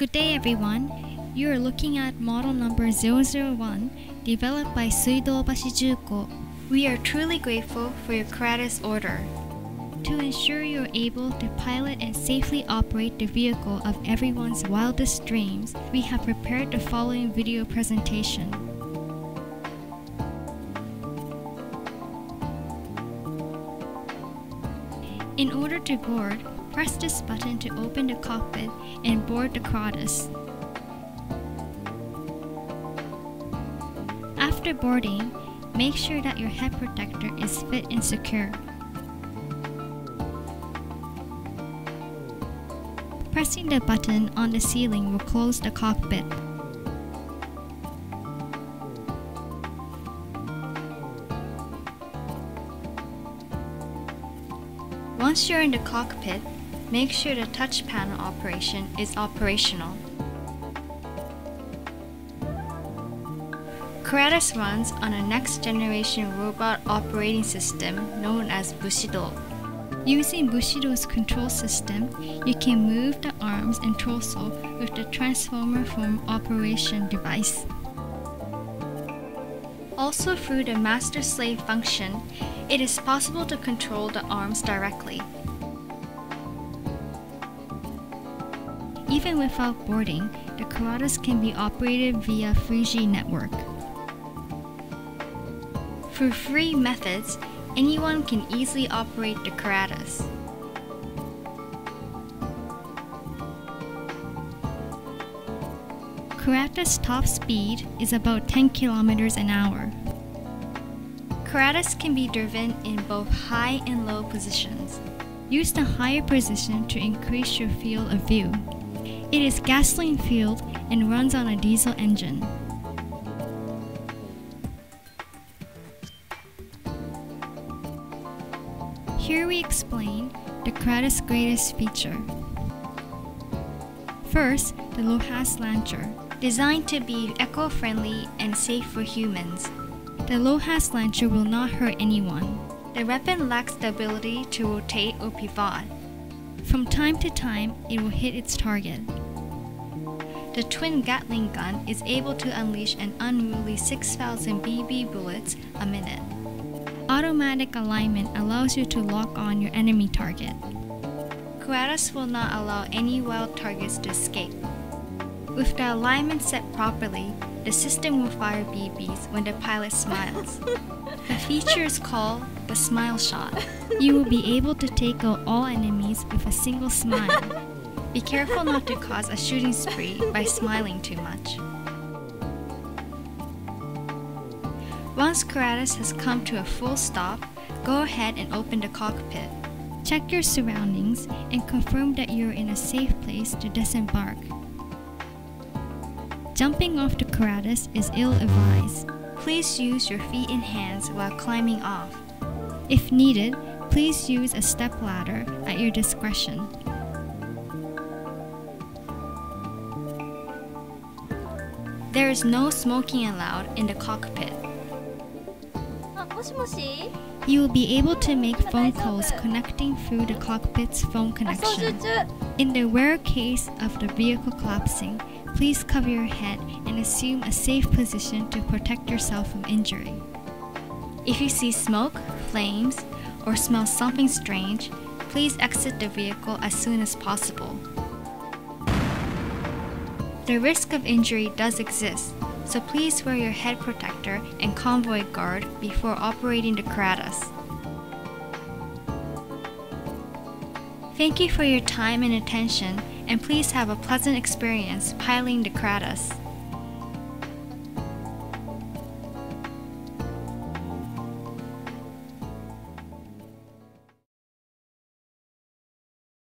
Good day, everyone. You are looking at model number 001, developed by Suidobashi Juko. We are truly grateful for your Kuratas order. To ensure you're able to pilot and safely operate the vehicle of everyone's wildest dreams, we have prepared the following video presentation. In order to board, press this button to open the cockpit and board the Kuratas. After boarding, make sure that your head protector is fit and secure. Pressing the button on the ceiling will close the cockpit. Once you're in the cockpit, make sure the touch panel operation is operational. Kuratas runs on a next generation robot operating system known as V-Sido. Using V-Sido's control system, you can move the arms and torso with the transformer form operation device. Also through the master-slave function, it is possible to control the arms directly. Even without boarding, the Kuratas can be operated via 3G network. Through free methods, anyone can easily operate the Kuratas. Kuratas' top speed is about 10 kilometers an hour. Kuratas can be driven in both high and low positions. Use the higher position to increase your field of view. It is gasoline fueled and runs on a diesel engine. Here we explain the Kuratas' greatest feature. First, the LOHAS launcher. Designed to be eco-friendly and safe for humans, The LOHAS launcher will not hurt anyone. the weapon lacks the ability to rotate or pivot. From time to time, it will hit its target. The twin Gatling gun is able to unleash an unruly 6,000 BB bullets a minute. Automatic alignment allows you to lock on your enemy target. Kuratas will not allow any wild targets to escape. With the alignment set properly, the system will fire BBs when the pilot smiles. the feature is called the smile shot. You will be able to take out all enemies with a single smile. Be careful not to cause a shooting spree by smiling too much. Once Kuratas has come to a full stop, go ahead and open the cockpit. Check your surroundings and confirm that you're in a safe place to disembark. Jumping off the Kuratas is ill advised. Please use your feet and hands while climbing off. If needed, please use a step ladder at your discretion. There is no smoking allowed in the cockpit. You will be able to make phone calls connecting through the cockpit's phone connection. In the rare case of the vehicle collapsing, please cover your head and assume a safe position to protect yourself from injury. If you see smoke, flames, or smell something strange, please exit the vehicle as soon as possible. The risk of injury does exist, so please wear your head protector and convoy guard before operating the Kuratas. Thank you for your time and attention, and please have a pleasant experience piling the Kuratas.